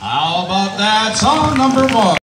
How about that song number one?